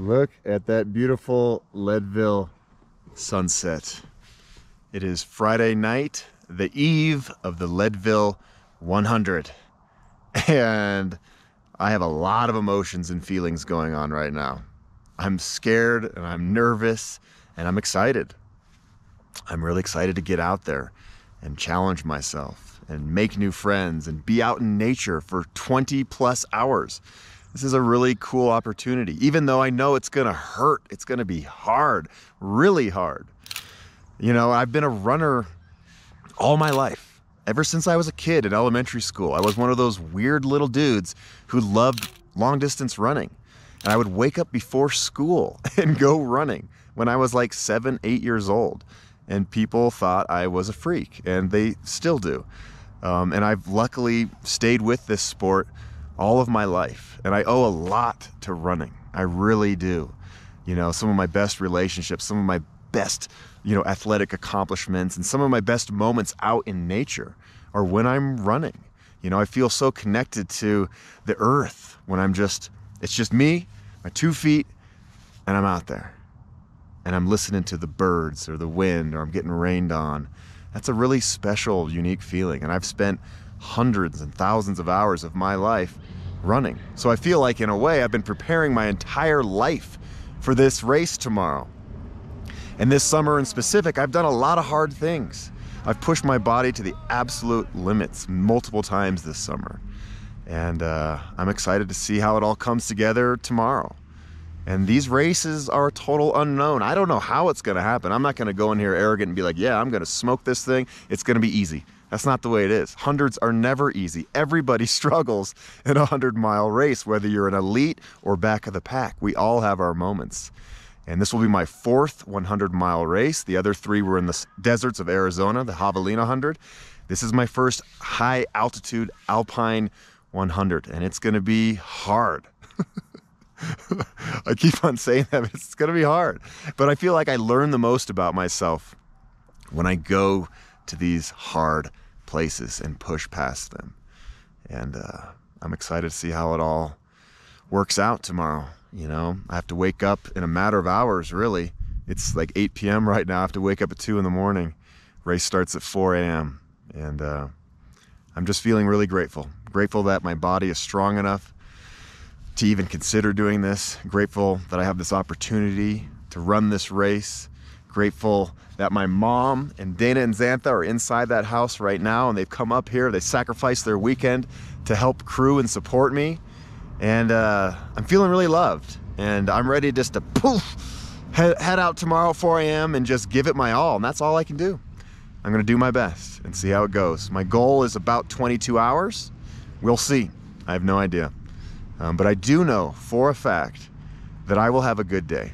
Look at that beautiful Leadville sunset. It is Friday night, the eve of the Leadville 100. And I have a lot of emotions and feelings going on right now. I'm scared and I'm nervous and I'm excited. I'm really excited to get out there and challenge myself and make new friends and be out in nature for 20 plus hours. This is a really cool opportunity, even though I know it's gonna hurt. It's gonna be hard, really hard. You know, I've been a runner all my life. Ever since I was a kid in elementary school, I was one of those weird little dudes who loved long distance running. And I would wake up before school and go running when I was like seven, eight years old. And people thought I was a freak, and they still do. Um, and I've luckily stayed with this sport all of my life. And I owe a lot to running. I really do. You know, some of my best relationships, some of my best, you know, athletic accomplishments, and some of my best moments out in nature are when I'm running. You know, I feel so connected to the earth when I'm just, it's just me, my two feet, and I'm out there. And I'm listening to the birds or the wind or I'm getting rained on. That's a really special, unique feeling. And I've spent hundreds and thousands of hours of my life running. So I feel like, in a way, I've been preparing my entire life for this race tomorrow. And this summer in specific, I've done a lot of hard things. I've pushed my body to the absolute limits multiple times this summer. And uh, I'm excited to see how it all comes together tomorrow. And these races are a total unknown. I don't know how it's going to happen. I'm not going to go in here arrogant and be like, yeah, I'm going to smoke this thing. It's going to be easy. That's not the way it is. Hundreds are never easy. Everybody struggles in a 100 mile race, whether you're an elite or back of the pack. We all have our moments. And this will be my fourth 100 mile race. The other three were in the deserts of Arizona, the Javelina 100. This is my first high altitude alpine 100, and it's going to be hard. I keep on saying that, but it's going to be hard. But I feel like I learn the most about myself when I go to these hard places and push past them. And uh, I'm excited to see how it all works out tomorrow. You know, I have to wake up in a matter of hours, really. It's like 8 p.m. right now. I have to wake up at 2 in the morning. Race starts at 4 a.m. And uh, I'm just feeling really grateful. Grateful that my body is strong enough to even consider doing this. Grateful that I have this opportunity to run this race. Grateful that my mom and Dana and Xanthe are inside that house right now and they've come up here. They sacrificed their weekend to help crew and support me and uh, I'm feeling really loved. And I'm ready just to poof, head, out tomorrow 4 a.m. and just give it my all. And that's all I can do. I'm gonna do my best and see how it goes. My goal is about 22 hours. We'll see. I have no idea. Um, but I do know for a fact that I will have a good day.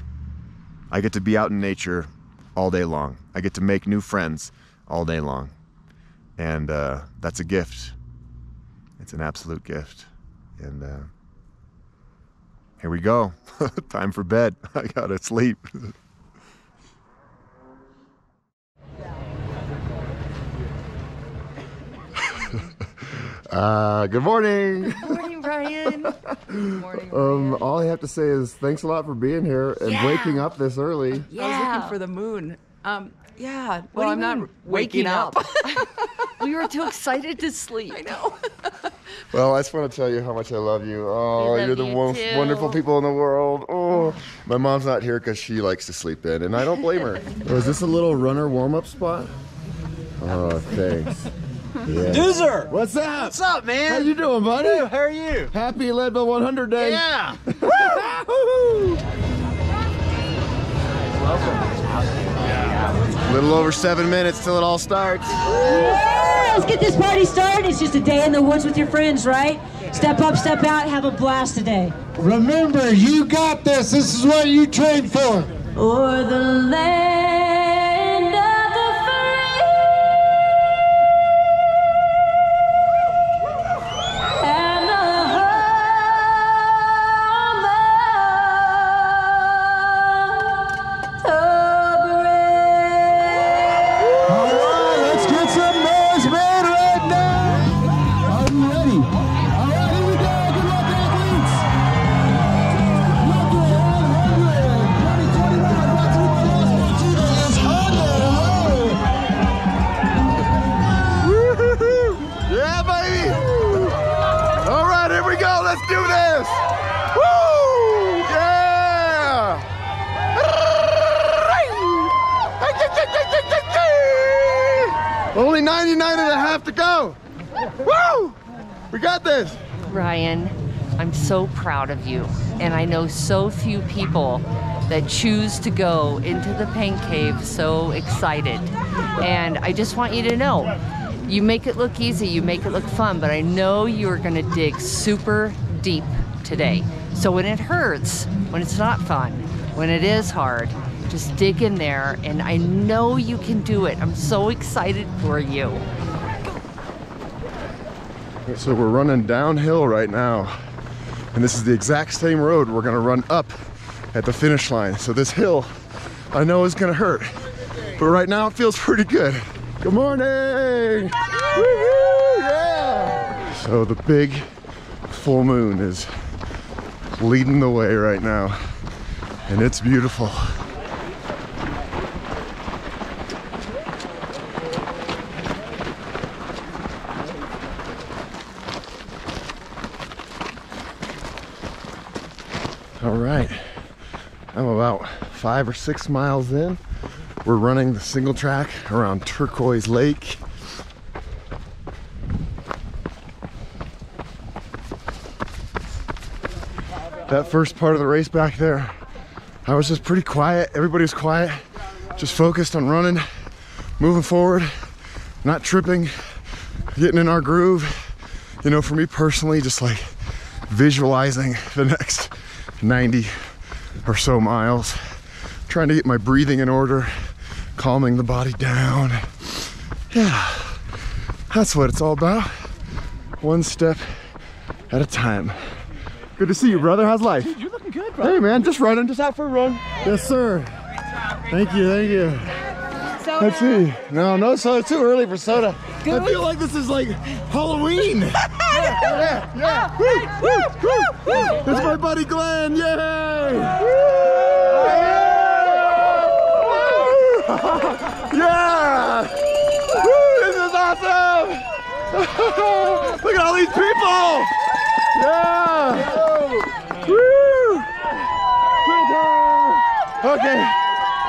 I get to be out in nature all day long. I get to make new friends all day long. And uh, that's a gift. It's an absolute gift. And uh, here we go. Time for bed. I gotta sleep. uh, good morning. Good morning, Brian. Good morning. Um, all I have to say is thanks a lot for being here and Yeah. waking up this early. Yeah. I was looking for the moon. Um, yeah. What well, do I'm you not mean, waking, up. we were too excited to sleep. I know. Well, I just want to tell you how much I love you. Oh, love you're the you most too. wonderful people in the world. Oh, my mom's not here because she likes to sleep in, and I don't blame her. oh, is this a little runner warm-up spot? Oh, thanks. Yeah. Duzer! What's up? What's up, man? How you doing, buddy? Hey, how are you? Happy Leadville 100 Day. Yeah. Little over seven minutes till it all starts. Let's get this party started. It's just a day in the woods with your friends, right? Step up, step out, have a blast today. Remember, you got this. This is what you trained for. Or the land of you. And I know so few people that choose to go into the pain cave so excited. And I just want you to know, you make it look easy, you make it look fun, but I know you're gonna dig super deep today. So when it hurts, when it's not fun, when it is hard, just dig in there and I know you can do it. I'm so excited for you. So we're running downhill right now. And this is the exact same road we're gonna run up at the finish line. So this hill, I know is gonna hurt. But right now it feels pretty good. Good morning! Yeah! So the big full moon is leading the way right now. And it's beautiful. All right, I'm about five or six miles in. We're running the single track around Turquoise Lake. That first part of the race back there, I was just pretty quiet. Everybody was quiet, just focused on running, moving forward, not tripping, getting in our groove. You know, for me personally, just like visualizing the next 90 or so miles, trying to get my breathing in order, calming the body down. Yeah, that's what it's all about. One step at a time. Good to see you, brother. How's life? You're looking good, bro. Hey, man, just running, just out for a run. Yes, sir. Thank you, thank you. Let's see. No, no soda. Too early for soda. I feel like this is like Halloween. yeah, yeah, yeah. Woo, woo, woo. It's my buddy Glenn. Yay! Yeah! Woo, this is awesome! Look at all these people! Yeah! Woo! Good time. Okay.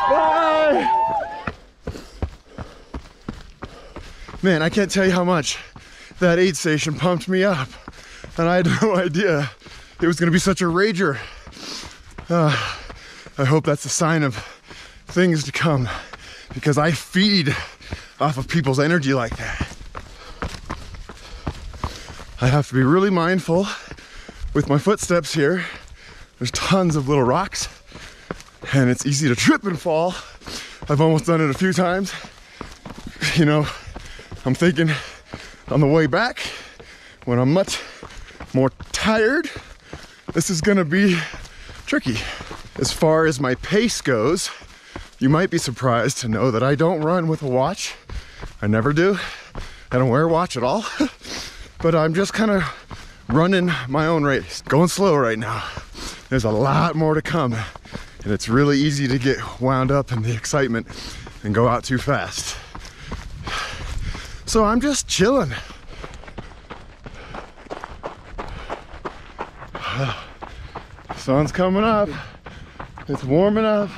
Bye. Man, I can't tell you how much that aid station pumped me up. And I had no idea it was gonna be such a rager. Uh, I hope that's a sign of things to come because I feed off of people's energy like that. I have to be really mindful with my footsteps here. There's tons of little rocks and it's easy to trip and fall. I've almost done it a few times. You know, I'm thinking on the way back when I'm much more tired, this is gonna be tricky. As far as my pace goes, you might be surprised to know that I don't run with a watch. I never do. I don't wear a watch at all. but I'm just kind of running my own race, going slow right now. There's a lot more to come, and it's really easy to get wound up in the excitement and go out too fast. So I'm just chilling. Sun's coming up, it's warming up,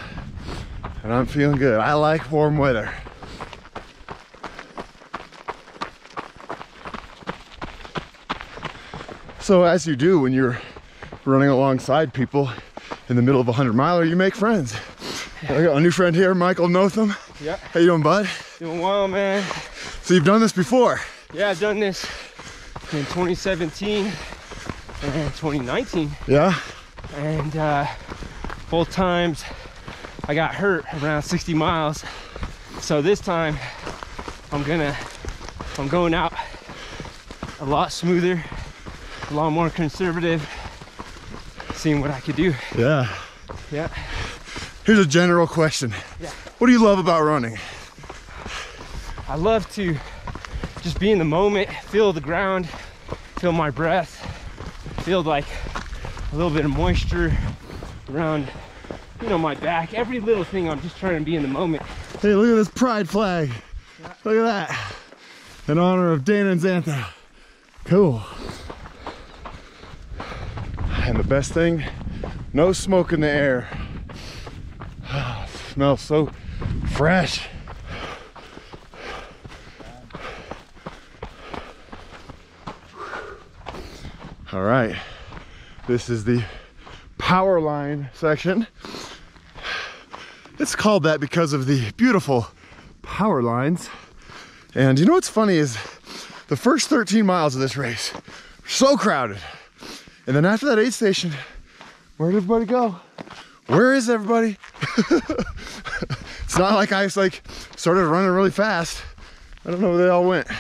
and I'm feeling good. I like warm weather. So as you do when you're running alongside people in the middle of a hundred miler, you make friends. I got a new friend here, Michael Notham. Yeah. How you doing, bud? Doing well, man. So you've done this before? Yeah, I've done this in 2017 and 2019. Yeah? And uh, both times I got hurt around 60 miles. So this time I'm gonna, I'm going out a lot smoother, a lot more conservative, seeing what I could do. Yeah. Yeah. Here's a general question. Yeah. What do you love about running? I love to just be in the moment, feel the ground, feel my breath, feel like a little bit of moisture around, you know, my back. Every little thing, I'm just trying to be in the moment. Hey, look at this pride flag. Look at that. In honor of Dana and Xanthe. Cool. And the best thing, no smoke in the air. smells so fresh. All right, this is the power line section. It's called that because of the beautiful power lines. And you know what's funny is the first 13 miles of this race so crowded. And then after that aid station, where did everybody go? Where is everybody? it's not like I like started running really fast. I don't know where they all went.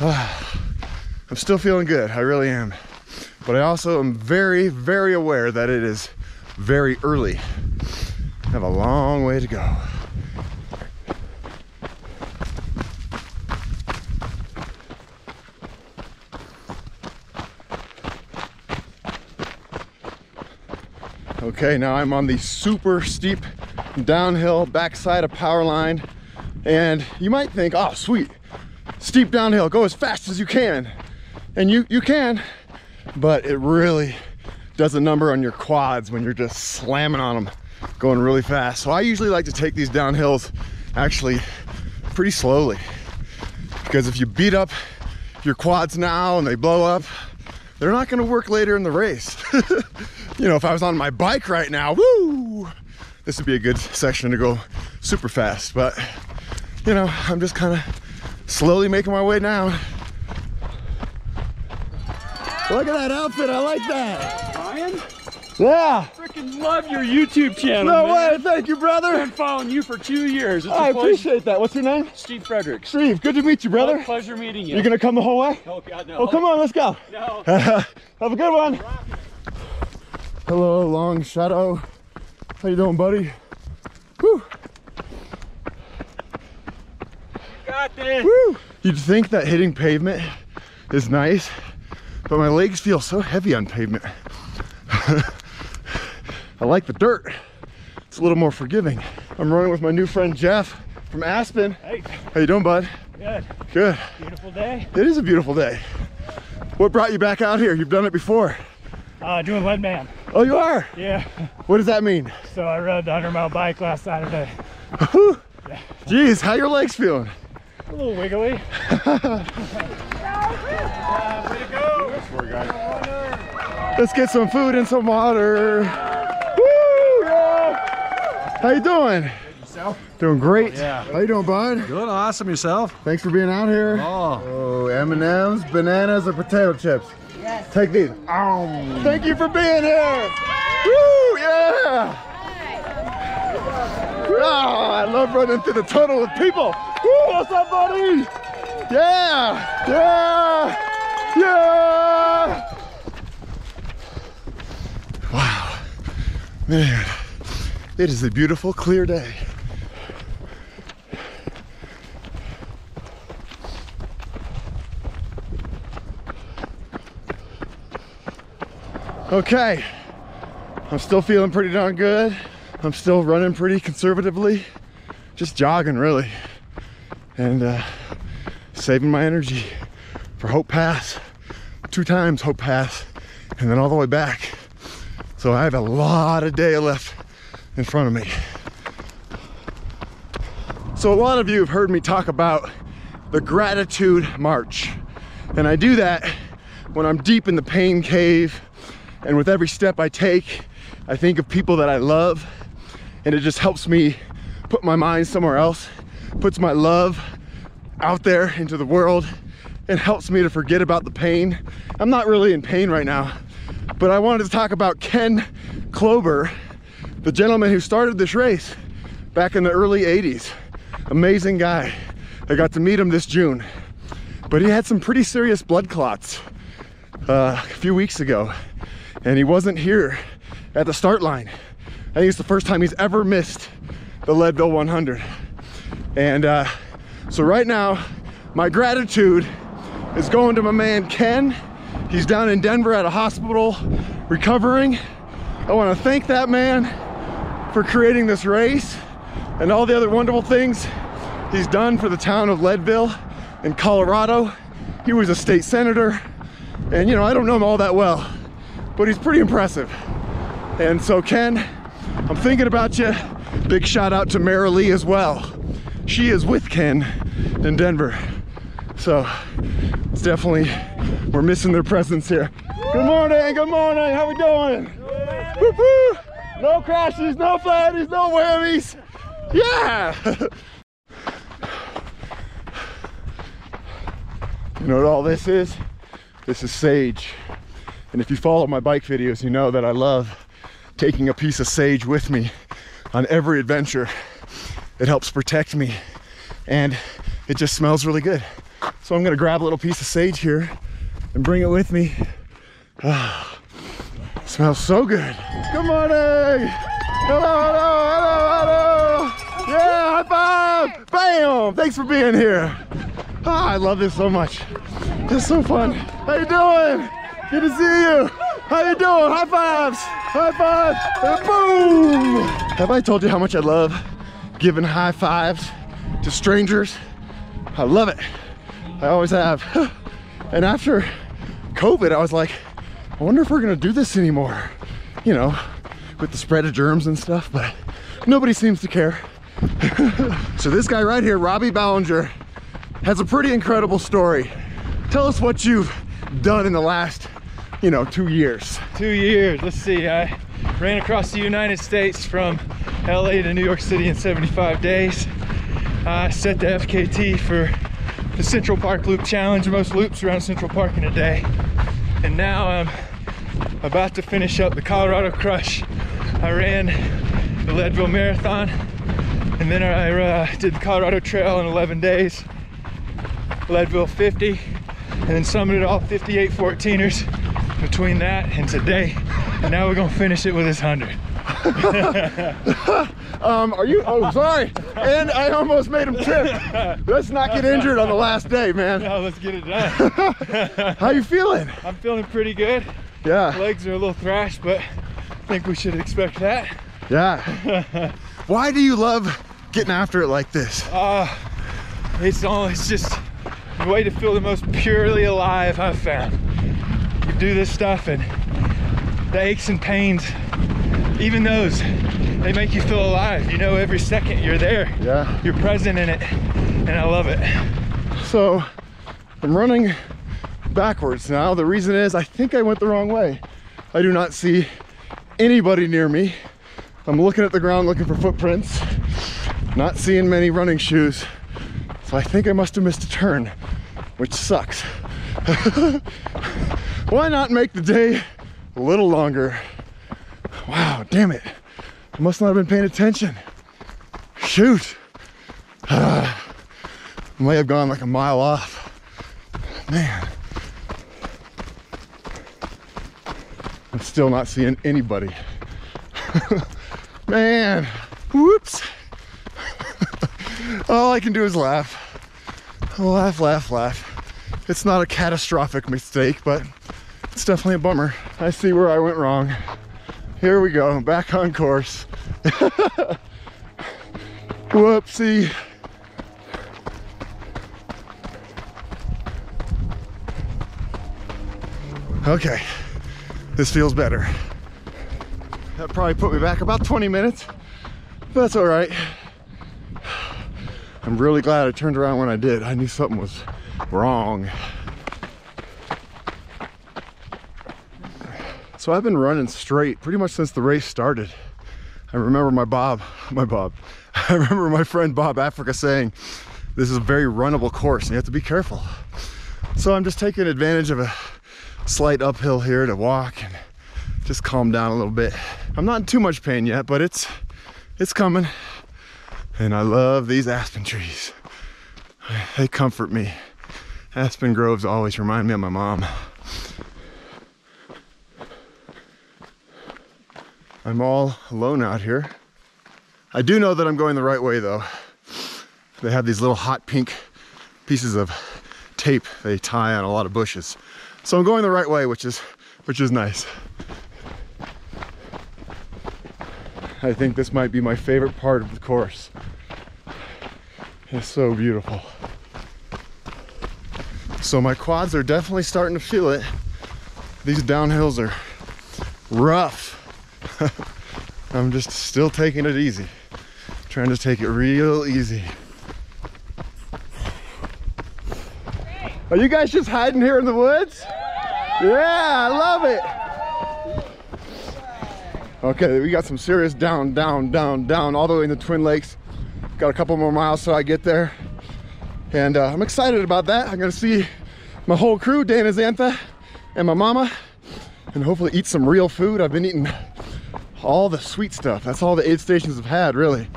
Ah. I'm still feeling good, I really am. But I also am very, very aware that it is very early. I have a long way to go. Okay, now I'm on the super steep downhill backside of power line. And you might think, oh, sweet, steep downhill, go as fast as you can. And you, you can, but it really does a number on your quads when you're just slamming on them, going really fast. So I usually like to take these downhills actually pretty slowly. Because if you beat up your quads now and they blow up, they're not gonna work later in the race. you know, if I was on my bike right now, woo, this would be a good section to go super fast. But, you know, I'm just kind of slowly making my way down. Look at that outfit, I like that. Ryan, Yeah, freaking love your YouTube channel. no man. way, thank you, brother. I've been following you for two years. It's I appreciate that. What's your name? Steve Frederick. Steve, good to meet you, brother. Oh, pleasure meeting you. You're gonna come the whole way? Oh God, no. Oh, come on, let's go. No. Have a good one. Hello, Long Shadow. How you doing, buddy? Whew. Got this. Woo! You'd think that hitting pavement is nice, but my legs feel so heavy on pavement. I like the dirt. It's a little more forgiving. I'm running with my new friend Jeff from Aspen. Hey, How you doing, bud? good. Good. Beautiful day. It is a beautiful day. What brought you back out here? You've done it before. Uh, doing Leadman. Oh, you are? Yeah. What does that mean? So I rode the 100 mile bike last Saturday. Whew. Jeez, how your legs feeling? A little wiggly. Let's get some food and some water. Woo, yeah. How you doing? Doing great. Yeah. How you doing, bud? Good, awesome yourself. Thanks for being out here. Oh, Oh, M&M's, bananas, or potato chips? Yes. Take these. Ow. Thank you for being here. Woo, yeah. Oh, I love running through the tunnel with people. Woo, what's up, buddy? Yeah, yeah, yeah. Man, it is a beautiful, clear day. Okay, I'm still feeling pretty darn good. I'm still running pretty conservatively, just jogging really, and uh, saving my energy for Hope Pass, two times Hope Pass, and then all the way back. So I have a lot of day left in front of me. So a lot of you have heard me talk about the gratitude march. And I do that when I'm deep in the pain cave and with every step I take, I think of people that I love and it just helps me put my mind somewhere else, puts my love out there into the world and helps me to forget about the pain. I'm not really in pain right now, but I wanted to talk about Ken Chlouber, the gentleman who started this race back in the early 80s. Amazing guy. I got to meet him this June, but he had some pretty serious blood clots uh, a few weeks ago, and he wasn't here at the start line. I think it's the first time he's ever missed the Leadville 100. And uh, so right now, my gratitude is going to my man Ken. He's down in Denver at a hospital recovering. I want to thank that man for creating this race and all the other wonderful things he's done for the town of Leadville in Colorado. He was a state senator, and you know, I don't know him all that well, but he's pretty impressive. And so Ken, I'm thinking about you. Big shout out to Merilee as well. She is with Ken in Denver. So it's definitely, we're missing their presence here. Good morning, good morning, how we doing? Woo! No crashes, no flatties, no whammies. Yeah! you know what all this is? This is sage. And if you follow my bike videos, you know that I love taking a piece of sage with me on every adventure. It helps protect me and it just smells really good. So I'm gonna grab a little piece of sage here and bring it with me. Ah, smells so good. Good morning. Hello, hello, hello, hello. Yeah, high five. Bam. Thanks for being here. Ah, I love this so much. This is so fun. How you doing? Good to see you. How you doing? High fives. High fives. And boom. Have I told you how much I love giving high fives to strangers? I love it. I always have. And after COVID, I was like, I wonder if we're gonna do this anymore. You know, with the spread of germs and stuff, but nobody seems to care. so this guy right here, Robbie Balenger, has a pretty incredible story. Tell us what you've done in the last, you know, two years. Two years. Let's see. I ran across the United States from LA to New York City in 75 days. I set the FKT for the Central Park Loop Challenge, most loops around Central Park in a day. And now I'm about to finish up the Colorado Crush. I ran the Leadville Marathon and then I uh, did the Colorado Trail in 11 days, Leadville 50, and then summited all 58 14ers between that and today. And now we're gonna finish it with this 100. Um, are you, oh, sorry. And I almost made him trip. Let's not get injured on the last day, man. Now let's get it done. How you feeling? I'm feeling pretty good. Yeah, Legs are a little thrashed, but I think we should expect that. yeah. Why do you love getting after it like this? Uh, it's all, it's just the way to feel the most purely alive I've found. You do this stuff and the aches and pains, even those, they make you feel alive. You know, every second you're there. Yeah. You're present in it, and I love it. So I'm running backwards now. The reason is I think I went the wrong way. I do not see anybody near me. I'm looking at the ground looking for footprints, not seeing many running shoes. So I think I must have missed a turn, which sucks. Why not make the day a little longer? Wow, damn it. I must not have been paying attention. Shoot. I might have gone like a mile off. Man. I'm still not seeing anybody. Man. Whoops. All I can do is laugh. Laugh, laugh, laugh. It's not a catastrophic mistake, but it's definitely a bummer. I see where I went wrong. Here we go, back on course. Whoopsie. Okay, this feels better. That probably put me back about 20 minutes, but that's all right. I'm really glad I turned around when I did. I knew something was wrong. So I've been running straight pretty much since the race started. I remember my Bob, my Bob, I remember my friend Bob Africa saying, this is a very runnable course and you have to be careful. So I'm just taking advantage of a slight uphill here to walk and just calm down a little bit. I'm not in too much pain yet, but it's it's coming. And I love these aspen trees. They comfort me. Aspen groves always remind me of my mom. I'm all alone out here. I do know that I'm going the right way though. They have these little hot pink pieces of tape they tie on a lot of bushes. So I'm going the right way, which is which is nice. I think this might be my favorite part of the course. It's so beautiful. So my quads are definitely starting to feel it. These downhills are rough. I'm just still taking it easy. Trying to take it real easy. Are you guys just hiding here in the woods? Yeah, I love it. Okay, we got some serious down, down, down, down, all the way in the Twin Lakes. Got a couple more miles till I get there. And uh, I'm excited about that. I'm gonna see my whole crew, Dana Xanthe and my mama, and hopefully eat some real food. I've been eating all the sweet stuff. That's all the aid stations have had, really.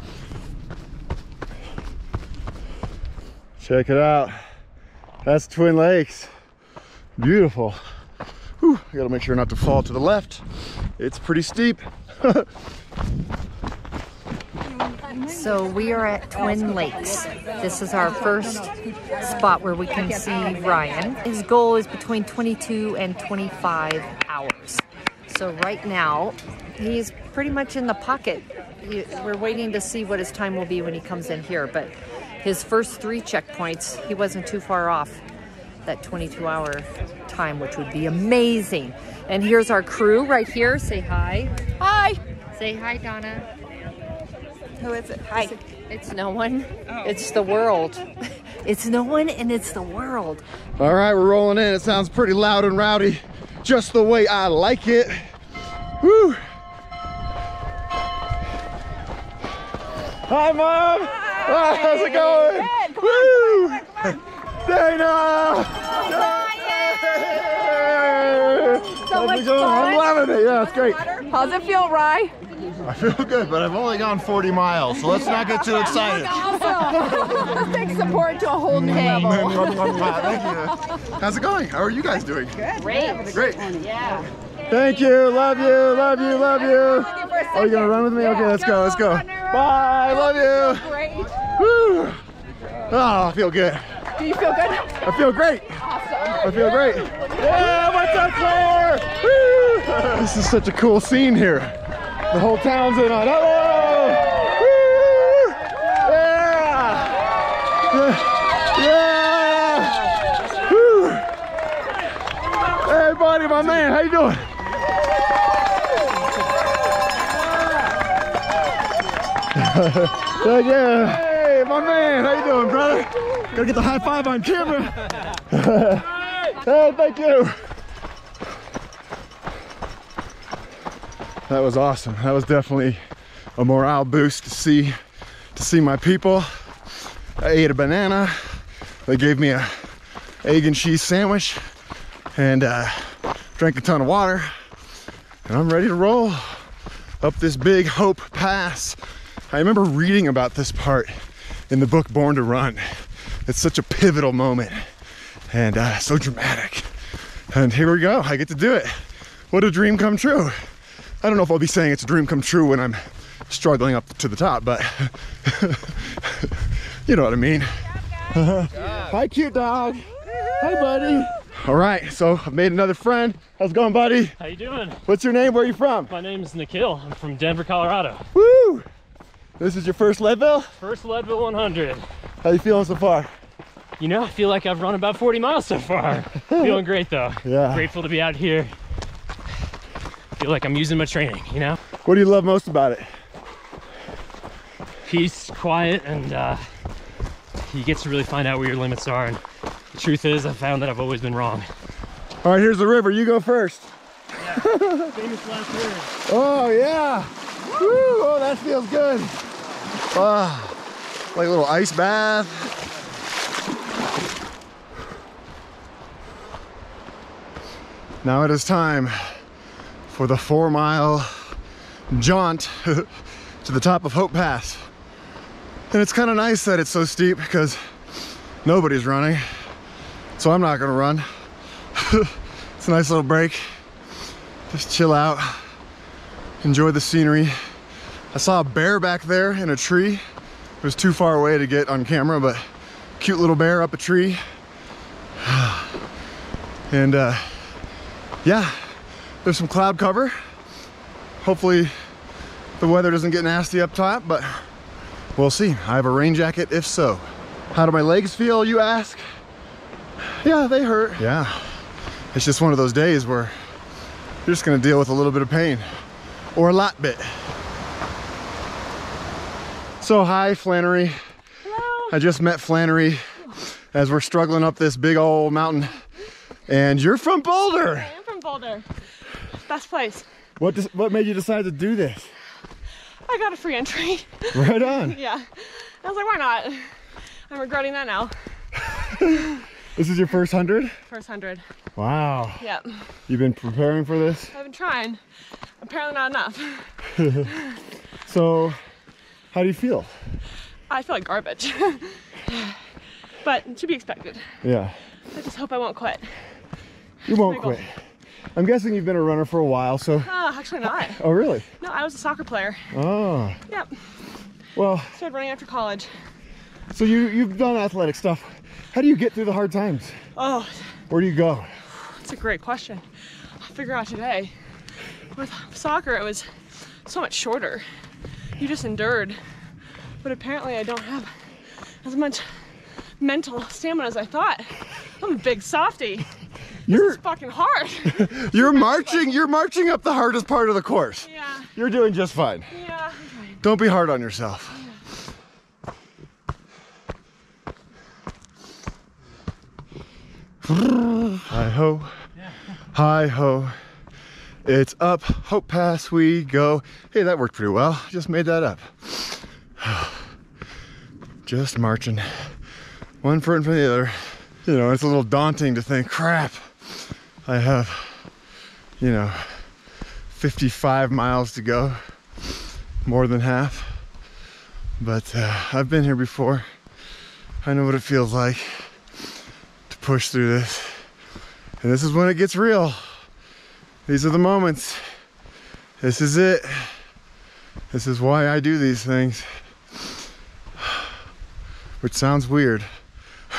Check it out. That's Twin Lakes. Beautiful. Whew, I gotta make sure not to fall to the left. It's pretty steep. So we are at Twin Lakes. This is our first spot where we can see Ryan. His goal is between 22 and 25 hours. So right now, he's pretty much in the pocket. We're waiting to see what his time will be when he comes in here, but his first three checkpoints, he wasn't too far off that 22 hour time, which would be amazing. And here's our crew right here. Say hi. Hi. Say hi, Donna. Who is it? Hi. It's no one. Oh. It's the world. It's no one and it's the world. All right, we're rolling in. It sounds pretty loud and rowdy, just the way I like it. Woo! Hi, Mom! Ah, how's it going? Woo! Dana! How's it going? I'm loving it. Yeah, it's great. How's it feel, Rye? I feel good, but I've only gone 40 miles, so let's not get too excited. Awesome. Take support to a whole new level. Thank you. How's it going? How are you guys doing? Good. Great. Great. Yeah. Thank you. Love you. Love you. Love you. Oh, you gonna run with me? Okay, let's go. Let's go. Bye. Love you. Great. Woo. Oh, I feel good. Do you feel good? I feel great. Awesome. I feel great. Yeah, what's up, Claire? This is such a cool scene here. The whole town's in on. Hello. Woo. Yeah. Yeah. Woo. Hey, buddy, my man, how you doing? Thank you. Hey, my man, how you doing, brother? Gotta get the high five on camera. hey, thank you. That was awesome. That was definitely a morale boost to see to see my people. I ate a banana. They gave me a egg and cheese sandwich and uh, drank a ton of water. And I'm ready to roll up this big Hope Pass. I remember reading about this part in the book Born to Run. It's such a pivotal moment and uh, so dramatic. And here we go. I get to do it. What a dream come true. I don't know if I'll be saying it's a dream come true when I'm struggling up to the top, but you know what I mean. Hi, cute dog. Hi, buddy. All right, so I've made another friend. How's it going, buddy? How you doing? What's your name? Where are you from? My name is Nikhil. I'm from Denver, Colorado. Woo! This is your first Leadville? First Leadville 100. How you feeling so far? You know, I feel like I've run about 40 miles so far. Feeling great though. Yeah. Grateful to be out here. Feel like I'm using my training, you know? What do you love most about it? Peace, quiet, and uh, you get to really find out where your limits are. And the truth is, I found that I've always been wrong. All right, here's the river. You go first. Famous last word. Oh, yeah. Woo! Oh, that feels good. Ah, like a little ice bath. Now it is time for the four mile jaunt to the top of Hope Pass. And it's kind of nice that it's so steep because nobody's running. So I'm not gonna run. it's a nice little break. Just chill out, enjoy the scenery. I saw a bear back there in a tree. It was too far away to get on camera, but cute little bear up a tree. And uh, yeah, there's some cloud cover. Hopefully the weather doesn't get nasty up top, but we'll see. I have a rain jacket if so. How do my legs feel, you ask? Yeah, they hurt. Yeah, it's just one of those days where You're just gonna deal with a little bit of pain or a lot bit. So hi, Flannery. Hello. I just met Flannery as we're struggling up this big old mountain. And you're from Boulder. I am from Boulder. Best place. What, dis- what made you decide to do this? I got a free entry. Right on. yeah. I was like, why not? I'm regretting that now. This is your first hundred? First hundred. Wow. Yep. You've been preparing for this? I've been trying. Apparently not enough. So, how do you feel? I feel like garbage. but to be expected. Yeah. I just hope I won't quit. You won't my goal. quit. I'm guessing you've been a runner for a while, so. Oh, actually not. Oh, really? No, I was a soccer player. Oh. Yep. Well, Started running after college. so you, you've done athletic stuff. How do you get through the hard times? Oh, Where do you go? that's a great question. I'll figure out today. With soccer, it was so much shorter. You just endured. But apparently, I don't have as much mental stamina as I thought. I'm a big softy. You're It's fucking hard. you're marching. You're marching up the hardest part of the course. yeah, You're doing just fine. yeah. I'm trying. Don't be hard on yourself. Hi ho, Yeah. hi ho. It's up Hope Pass we go. Hey, that worked pretty well. Just made that up. Just marching, one foot in front of the other. You know, it's a little daunting to think, crap, I have, you know, 55 miles to go more than half. But uh, I've been here before. I know what it feels like to push through this. And this is when it gets real. These are the moments. This is it. This is why I do these things. Which sounds weird.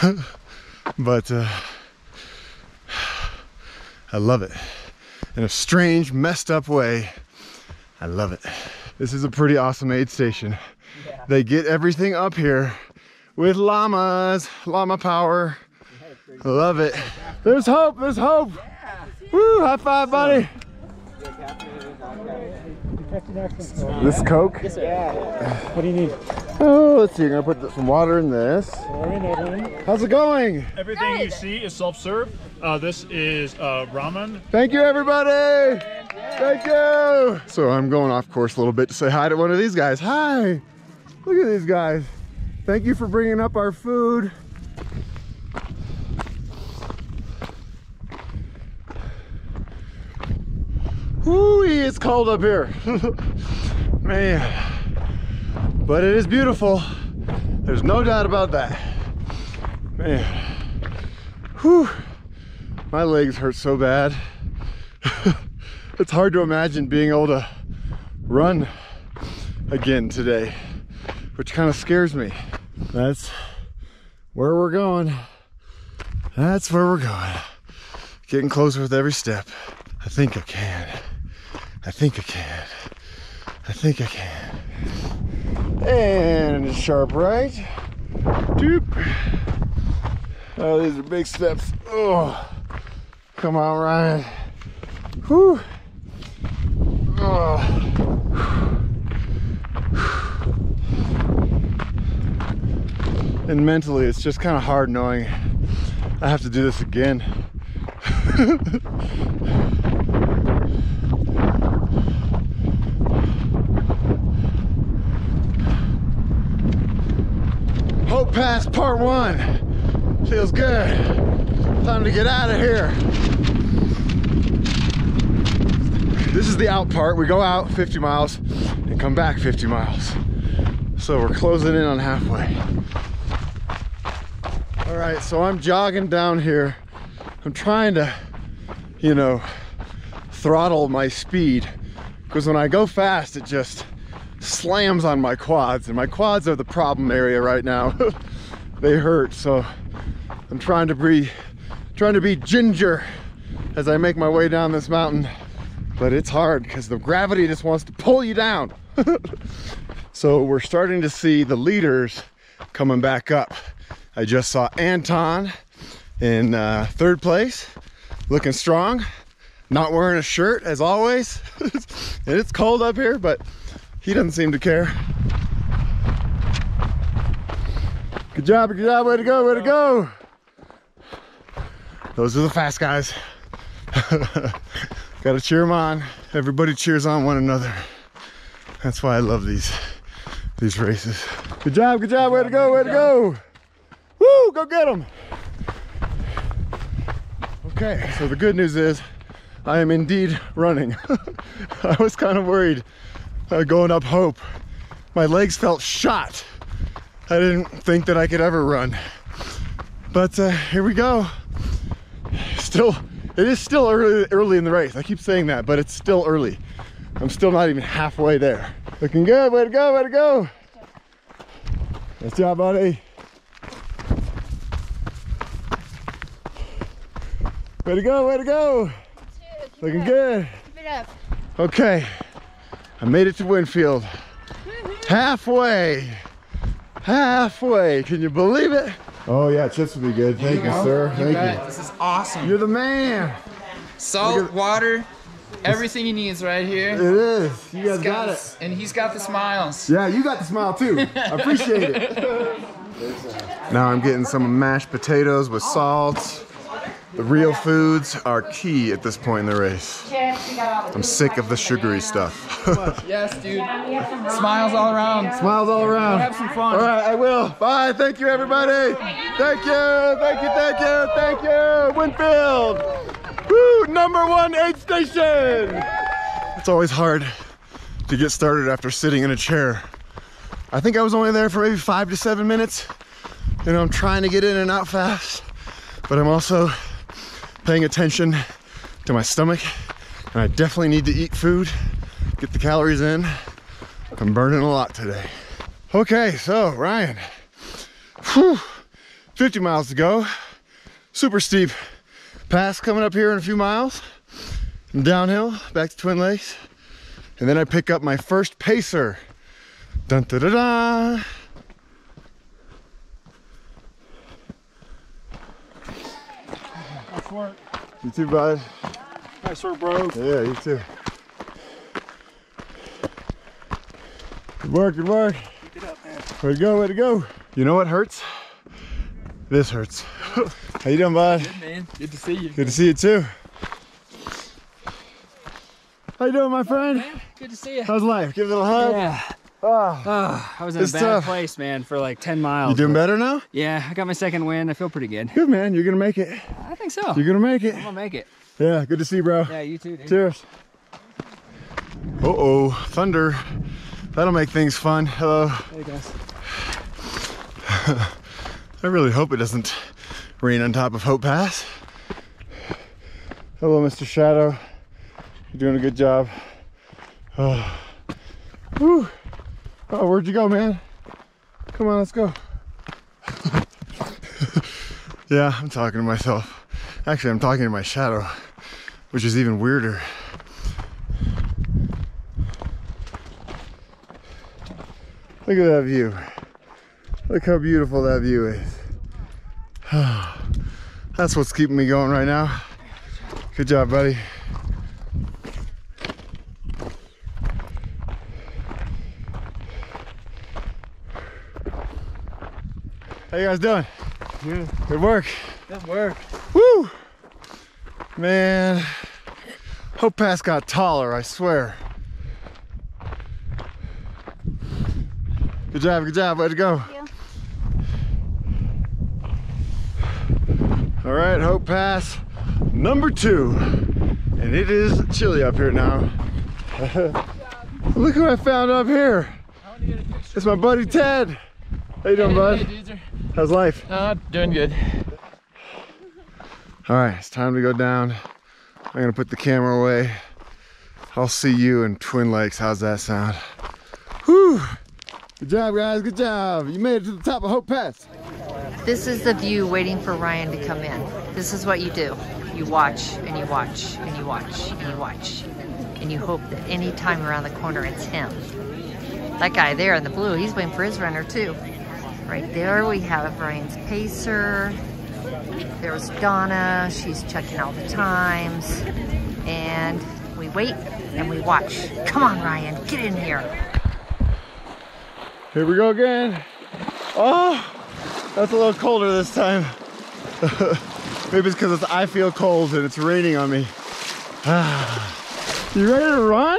but uh, I love it. In a strange, messed up way. I love it. This is a pretty awesome aid station. They get everything up here with llamas, llama power. Love it. There's hope, there's hope. Woo, high five, buddy. This is Coke? What do you need? Oh, let's see. I'm gonna put some water in this. How's it going? Everything you see is self-serve. Uh, this is uh, ramen. Thank you, everybody. Thank you. So I'm going off course a little bit to say hi to one of these guys. Hi. Look at these guys. Thank you for bringing up our food. Whoo, it's cold up here. Man. But it is beautiful. There's no doubt about that. Man. Whew. My legs hurt so bad. it's hard to imagine being able to run again today, which kind of scares me. That's where we're going. That's where we're going. Getting closer with every step. I think I can. I think I can. I think I can. And sharp right. Doop. Oh, these are big steps. Oh, come on, Ryan. Whew. Oh. And mentally, it's just kind of hard knowing I have to do this again. Pass Part 1. Feels good. Time to get out of here. This is the out part. We go out 50 miles and come back 50 miles. So we're closing in on halfway. All right, so I'm jogging down here. I'm trying to, you know, throttle my speed because when I go fast, it just slams on my quads and my quads are the problem area right now. they hurt, so I'm trying to be, trying to be ginger as I make my way down this mountain. But it's hard because the gravity just wants to pull you down. so we're starting to see the leaders coming back up. I just saw Anton in uh, third place, looking strong. not wearing a shirt as always. and it's cold up here, but he doesn't seem to care. Good job, good job, way to go, way to go. Those are the fast guys. Gotta cheer them on. Everybody cheers on one another. That's why I love these these races. Good job, good job, way to go, way to go. Woo, go get them. Okay, so the good news is I am indeed running. I was kind of worried uh, going up Hope. My legs felt shot. I didn't think that I could ever run. But uh, here we go. Still, it is still early, early in the race. I keep saying that, but it's still early. I'm still not even halfway there. Looking good, way to go, way to go. Nice job, buddy. Way to go, way to go. Looking good. Keep it up. Okay, I made it to Winfield. Halfway. Halfway. Can you believe it? Oh yeah, chips would be good. Thank you, sir. Thank you. This is awesome. You're the man. Salt, water, everything he needs right here. It is. You guys He's got the- And he's got the smiles. Yeah, you got the smile too. I appreciate it. Now I'm getting some mashed potatoes with salt. The real foods are key at this point in the race. I'm sick of the sugary stuff. yes, dude. Smiles all around. Smiles all around. Have some fun. All right, I will. Bye. Thank you, everybody. Thank you. Thank you. Thank you. Thank you. Winfield. Woo! Number one aid station. It's always hard to get started after sitting in a chair. I think I was only there for maybe five to seven minutes. You know, I'm trying to get in and out fast, but I'm also paying attention to my stomach, and I definitely need to eat food, get the calories in. I'm burning a lot today. Okay, so Ryan, whew, 50 miles to go. Super steep pass coming up here in a few miles. And downhill back to Twin Lakes. And then I pick up my first pacer. Dun da da da. Work. You too, bud. Nice work, bro. Yeah, you too. Good work, good work. Keep it up, man. Way to go, way to go. You know what hurts? This hurts. How you doing, bud? Good, man. Good to see you. Good to see you too. How you doing, my friend? Good to see you. How's life? Give it a little hug. Yeah. Ah, Oh, I was in a bad tough. place, man, for like 10 miles. you doing better now? Yeah, I got my second win. I feel pretty good. Good, man. You're gonna make it. I think so. You're gonna make it. I'm gonna make it. Yeah, good to see you, bro. Yeah, you too, dude. Cheers. Uh-oh, thunder. That'll make things fun. Hello. Hey, guys. I really hope it doesn't rain on top of Hope Pass. Hello, Mr. Shadow. You're doing a good job. Oh. Whew. Oh, where'd you go, man? Come on, let's go. yeah, I'm talking to myself. Actually, I'm talking to my shadow, which is even weirder. Look at that view. Look how beautiful that view is. That's what's keeping me going right now. Good job, buddy. You guys doing? Good. Good work. Good work. Woo! Man, Hope Pass got taller, I swear. Good job, good job, way to go. All right, Hope Pass number two. And it is chilly up here now. Look who I found up here. It's my buddy Ted. How you doing, bud? How's life? Uh, doing good. All right, it's time to go down. I'm gonna put the camera away. I'll see you in Twin Lakes. How's that sound? Whew! Good job, guys. Good job. You made it to the top of Hope Pass. This is the view waiting for Ryan to come in. This is what you do. You watch and you watch and you watch and you watch. And you hope that any time around the corner it's him. That guy there in the blue, he's waiting for his runner too. Right there we have Ryan's pacer. There's Donna, she's checking all the times. and we wait and we watch. Come on, Ryan, get in here. Here we go again. Oh, that's a little colder this time. Maybe it's because I feel cold and it's raining on me. you ready to run?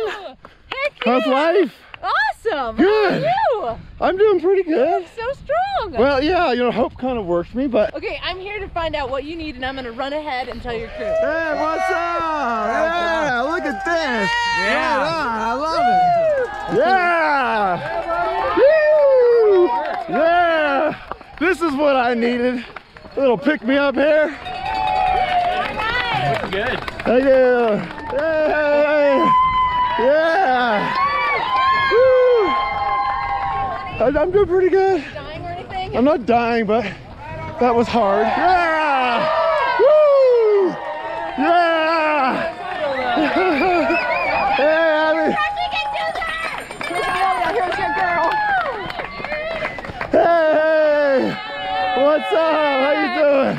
Heck How's yeah. life? Awesome. Good. How are you? I'm doing pretty good. So strong. Well, yeah, you know, hope kind of worked me, but Okay, I'm here to find out what you need, and I'm gonna run ahead and tell your crew. Hey, what's up? Yeah, look at this. Yeah. Right on, I love it. Yeah. Woo. Yeah. This is what I needed. A little pick me up here. Good. Thank you. Hey. Yeah. Woo. I- I'm doing pretty good. Dying or anything? I'm not dying, but that was hard. Yeah! Woo! Yeah! hey, Abby! Here's your girl. Hey! What's up? How you doing?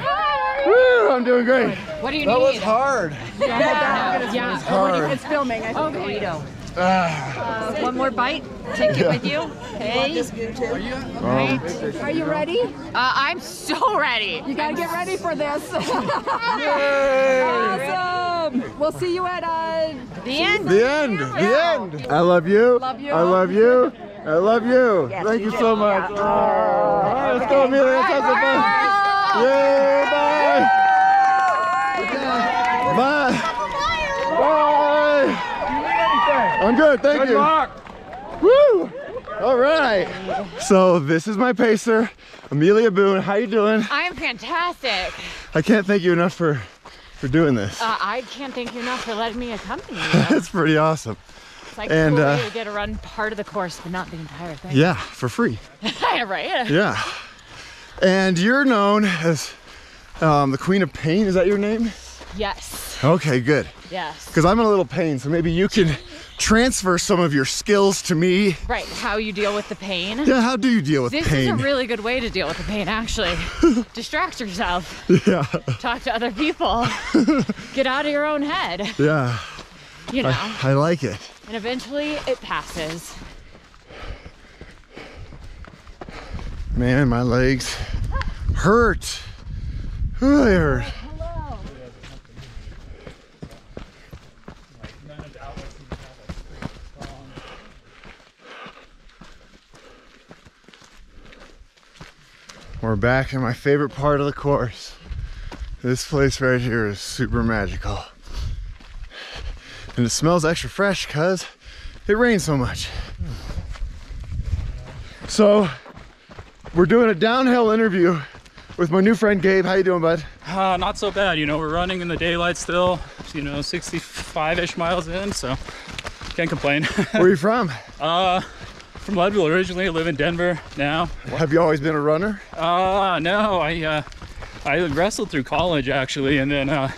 Woo! I'm doing great. What do you doing? that need? was hard. Yeah, yeah. hard. It's filming. I think. Burrito. Uh, one more bite. Take Yeah. it with you. Okay. Um, Are you ready? Uh, I'm so ready. You gotta get ready for this. Yay! awesome. We'll see you at uh, the end. The end. The end. I love you. Love you. I love you. I love you. Yes, Thank you you so much. Oh, all right, let's go, Amelia. Let's have some fun. Yay, bye. Bye. Bye. I'm good, thank Good you. luck. Woo! All right. So this is my pacer, Amelia Boone. How you doing? I am fantastic. I can't thank you enough for for doing this. Uh, I can't thank you enough for letting me accompany you. That's pretty awesome. It's like And, a cool uh, way to get to run part of the course, but not the entire thing. Yeah, for free. yeah, right. Yeah. And you're known as um, the Queen of Pain. Is that your name? Yes. Okay, good. Yes. Because I'm in a little pain, so maybe you can transfer some of your skills to me. Right. How you deal with the pain. Yeah, how do you deal with This pain? is a really good way to deal with the pain, actually. Distract yourself. yeah, Talk to other people. Get out of your own head. yeah. You know. I, I like it. And eventually it passes. Man, my legs hurt. Ooh, they hurt. We're back in my favorite part of the course. This place right here is super magical. And it smells extra fresh because it rains so much. So, we're doing a downhill interview with my new friend Gabe. How you doing, bud? Uh, not so bad, you know, we're running in the daylight still, you know, 65-ish miles in, so can't complain. Where are you from? uh, from Leadville originally, I live in Denver now. Have you always been a runner? Uh, no, I, uh, I wrestled through college actually, and then, uh,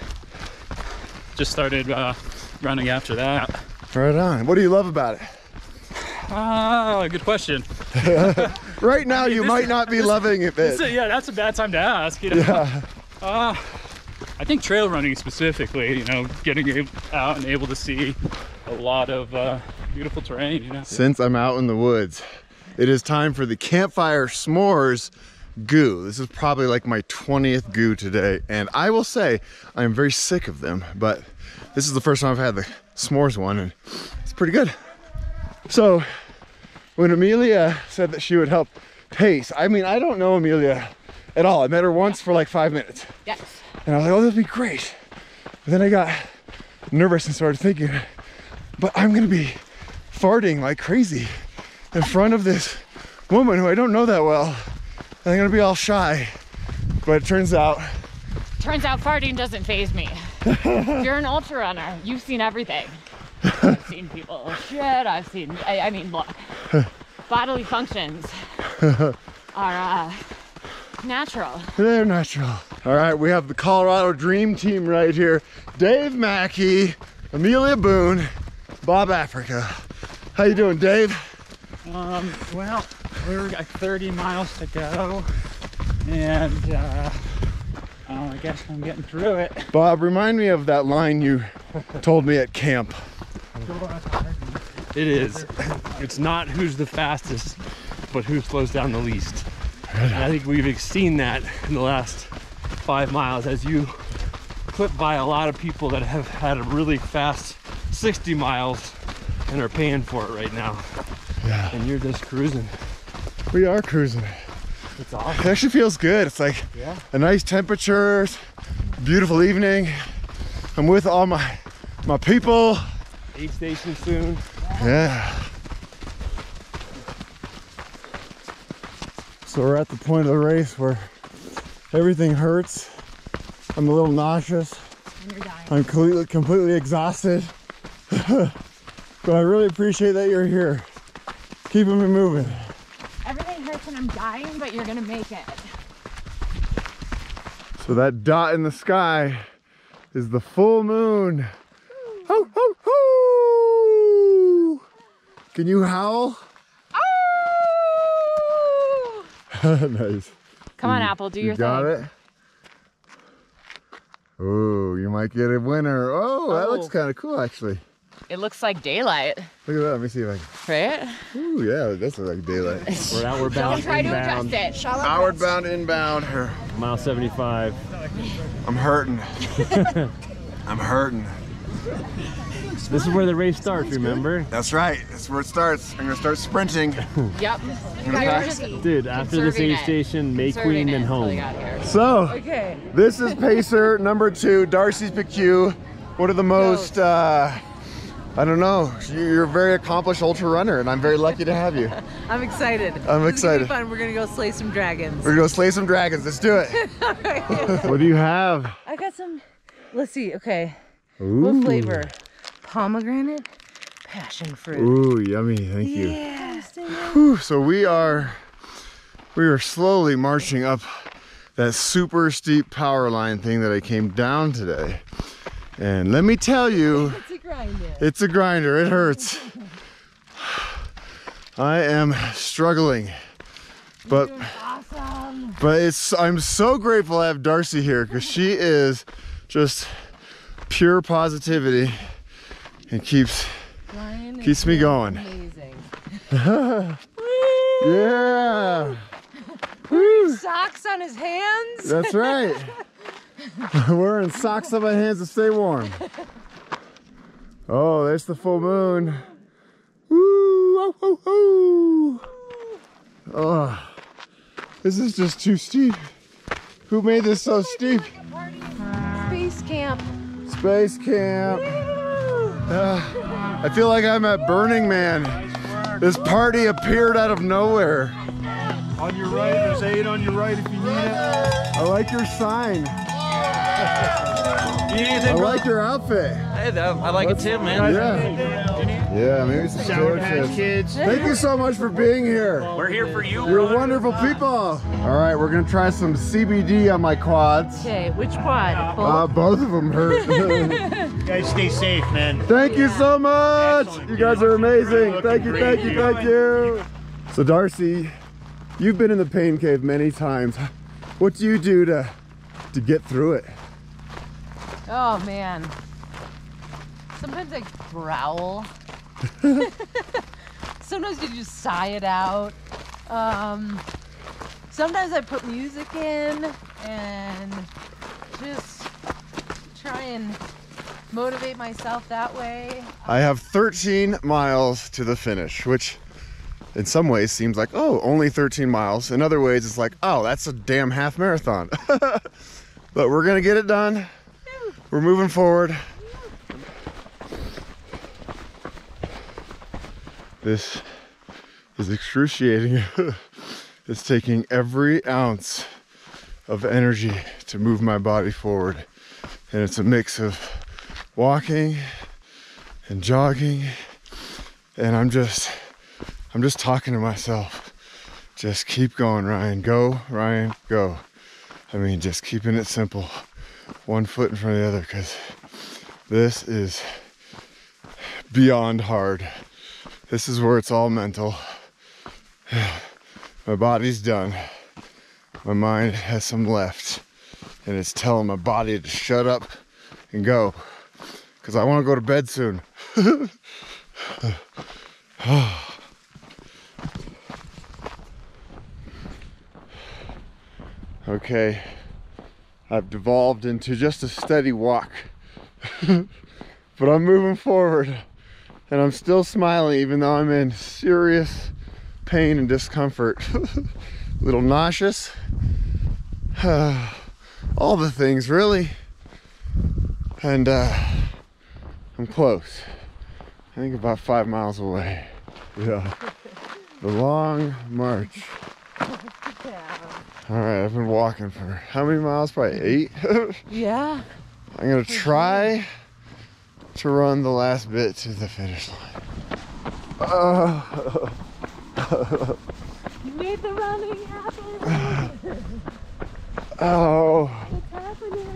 just started, uh, running after that. Right on. What do you love about it? Ah, good question. right now, you this- might not be this- loving it. This yeah, that's a bad time to ask, you know. Yeah. Uh, I think trail running specifically, you know, getting out and able to see a lot of uh, beautiful terrain, you know. Since I'm out in the woods, it is time for the campfire s'mores goo. This is probably like my 20th goo today, and I will say I'm very sick of them, but this is the first time I've had the s'mores one, and it's pretty good. So, when Amelia said that she would help pace, I mean, I don't know Amelia at all. I met her once for like five minutes. Yes. And I was like, oh, that'd be great. But then I got nervous and started thinking, but I'm gonna be farting like crazy in front of this woman who I don't know that well. And I'm gonna be all shy. But it turns out, Turns out farting doesn't phase me. you're an ultra runner, you've seen everything. I've seen people shit, I've seen, I, I mean, look, bodily functions are uh, natural. they're natural. All right, we have the Colorado Dream Team right here. Dave Mackey, Amelia Boone, Bob Africa. How you doing, Dave? Um, well, we're got 30 miles to go, and uh, Oh, I guess I'm getting through it. Bob, remind me of that line you told me at camp. It is. It's not who's the fastest, but who slows down the least. And I think we've seen that in the last five miles as you clip by a lot of people that have had a really fast 60 miles and are paying for it right now. Yeah. And you're just cruising. We are cruising. It's It actually feels good. It's like Yeah. a nice temperature, beautiful evening. I'm with all my my people. Aid station soon. Yeah. So we're at the point of the race where everything hurts. I'm a little nauseous. I'm completely, completely exhausted. but I really appreciate that you're here. Keeping me moving. Everything hurts and I'm dying, but you're gonna make it. So that dot in the sky is the full moon. Ho, ho, ho! Can you howl? Oh! nice. Come on, You- Apple, do you your got thing. it? Oh, you might get a winner. Oh, that looks Oh. kind of cool, actually. It looks like daylight, Look at that. Let me see if I can. right? Ooh, yeah, that does look like daylight. We're outward bound, Don't try to adjust it. Outward bound, inbound. Her- mile 75. I'm hurting. I'm hurting. This is where the race starts, remember? That's right. That's where it starts. I'm gonna start sprinting. Yep. Okay. You're just Dude, after this aid station, May Conserving Queen, it then until home. you got here. So, Okay. this is Pacer number two, Darcy Piceu. One of the most, uh, I don't know, you're a very accomplished ultra runner, and I'm very lucky to have you. I'm excited. I'm This is gonna excited. be fun. We're gonna go slay some dragons. We're gonna go slay some dragons. Let's do it. what do you have? I got some. Let's see. Okay. Ooh. What flavor? Pomegranate, passion fruit. Ooh, yummy. Thank you. Yeah. Whew, so we are we are slowly marching up that super steep power line thing that I came down today. And let me tell you, It's a grinder. it's a grinder. It hurts. I am struggling. But but it's I'm so grateful I have Darcy here because she is just pure positivity and keeps Ryan keeps me going. Amazing. yeah. Socks on his hands. That's right. Wearing socks on my hands to stay warm. Oh, there's the full moon. Woo! Oh, oh, oh. oh, this is just too steep. Who made this so steep? Space camp. Space camp. Uh, I feel like I'm at Burning Man. This party appeared out of nowhere. On your right, there's eight on your right if you need it. I like your sign. You need I anything, like your outfit. Hey, though, I like it too, man. Yeah. Yeah, maybe some Sour potato Patch. Kids. Thank you so much for being here. We're here for you. You're wonderful people. All right, we're gonna try some CBD on my quads. Okay, which quad? Uh, both of them hurt. Guys, stay safe, man. thank you so much. You guys are amazing. Thank you, thank you, thank you. So Darcy, you've been in the pain cave many times. What do you do to to get through it? Oh man. Sometimes I growl. Sometimes you just sigh it out. Um, sometimes I put music in and just try and motivate myself that way. I have 13 miles to the finish, which in some ways seems like, oh, only 13 miles. In other ways, it's like, oh, that's a damn half marathon. but we're going to get it done. We're moving forward. This is excruciating. it's taking every ounce of energy to move my body forward. And it's a mix of walking and jogging and I'm just I'm just talking to myself. Just keep going Ryan. Go Ryan go. I mean just keeping it simple. One foot in front of the other because this is beyond hard. This is where it's all mental. My body's done. My mind has some left and it's telling my body to shut up and go because I want to go to bed soon. okay, I've devolved into just a steady walk, but I'm moving forward and I'm still smiling even though I'm in serious pain and discomfort. a little nauseous. All the things really. And uh, I'm close. I think about five miles away. Yeah. The long march. All right, I've been walking for how many miles? Probably eight. Yeah. I'm gonna try to run the last bit to the finish line. Oh. You made the running happen. oh,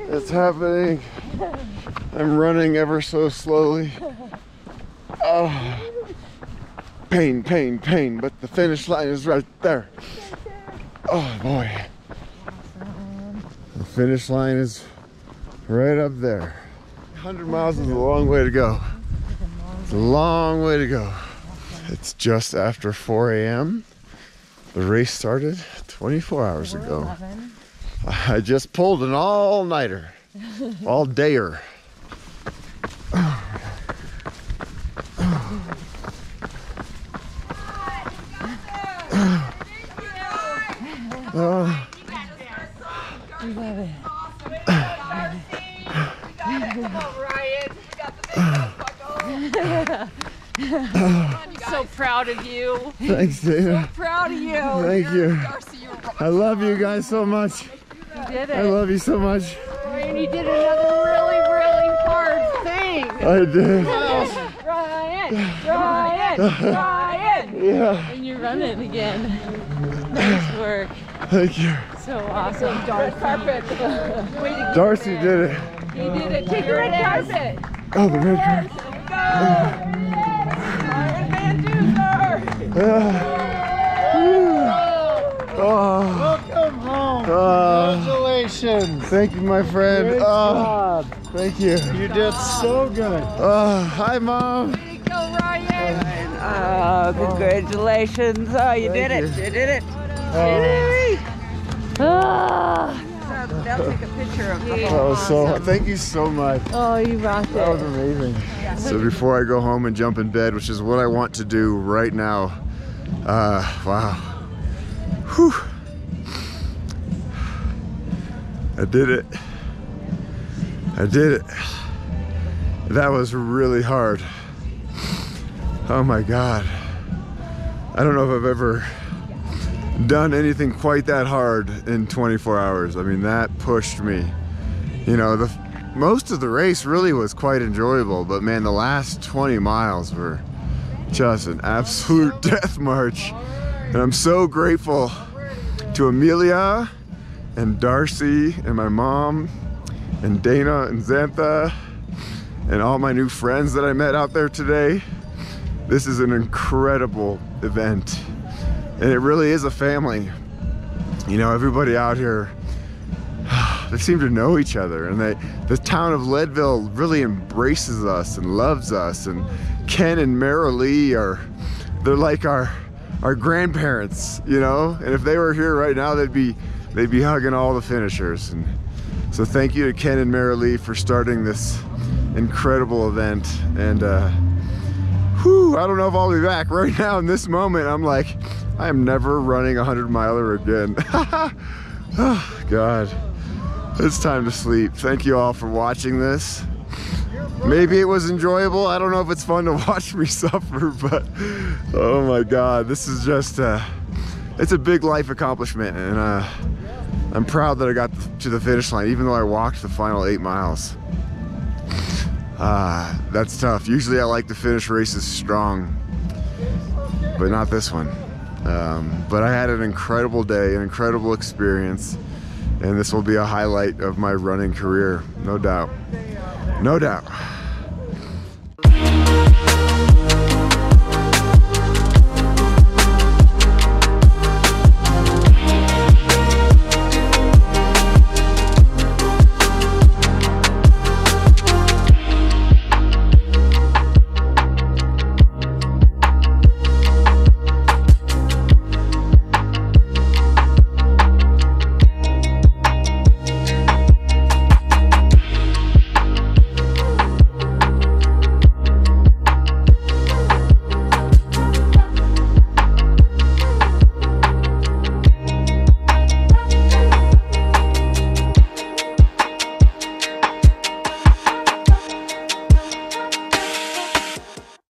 it's happening. I'm running ever so slowly. Oh, pain, pain, pain, but the finish line is right there. Oh boy. The finish line is right up there. 100 miles is a long way to go. It's a long way to go. It's just after 4 a.m. The race started 24 hours ago. I just pulled an all-nighter, all Dana. So proud of you. Thank you. I love you guys so much. You did it. I love you so much. Ryan, you did another really, really hard thing. I did. Ryan, Ryan, Ryan. Yeah. And you're running again. Nice work. Thank you. So awesome. Red carpet. Way Darcy did it. He did it. Take the red carpet. Oh, the red card. Oh. Welcome home. Uh, Congratulations. Thank you, my friend. Great oh, job. Thank you. You did so good. Oh, hi, Mom. Go, Ryan. Oh, congratulations. Oh, you did it. You did it. Yay. Ah. They'll take a picture of the That whole was so. Thank you so much. Oh, you rocked it. That was it. amazing. So before I go home and jump in bed, which is what I want to do right now, uh, wow. Whew. I did it. I did it. That was really hard. Oh my God. I don't know if I've ever done anything quite that hard in 24 hours. I mean, that pushed me. You know, the most of the race really was quite enjoyable, but man, the last 20 miles were just an absolute death march. And I'm so grateful to Amelia and Darcy and my mom and Dana and Xanthe and all my new friends that I met out there today. This is an incredible event. And it really is a family. You know, everybody out here, they seem to know each other and they, the town of Leadville really embraces us and loves us. And Ken and Merilee are, they're like our, our grandparents, you know? And if they were here right now, they'd be, they'd be hugging all the finishers. And so thank you to Ken and Merilee for starting this incredible event. And, uh, whew, I don't know if I'll be back right now in this moment. I'm like, I am never running a hundred miler again. oh, God, it's time to sleep. Thank you all for watching this. Maybe it was enjoyable. I don't know if it's fun to watch me suffer, but oh my God, this is just, uh, it's a big life accomplishment. And uh, I'm proud that I got to the finish line, even though I walked the final eight miles. Ah, that's tough. Usually I like to finish races strong, but not this one. Um, but I had an incredible day, an incredible experience, and this will be a highlight of my running career, no doubt. No doubt.